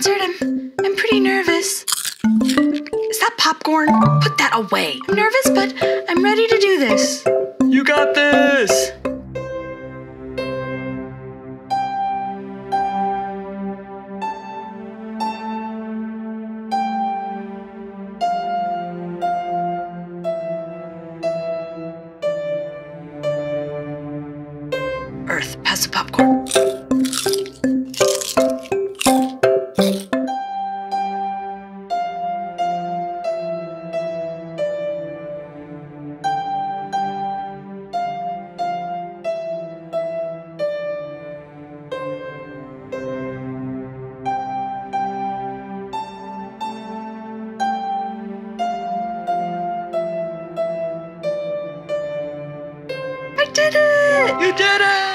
concert. I'm I'm pretty nervous. Is that popcorn? Put that away. I'm nervous, but I'm ready to do this. You got this! Earth, pass the popcorn. it. You did it!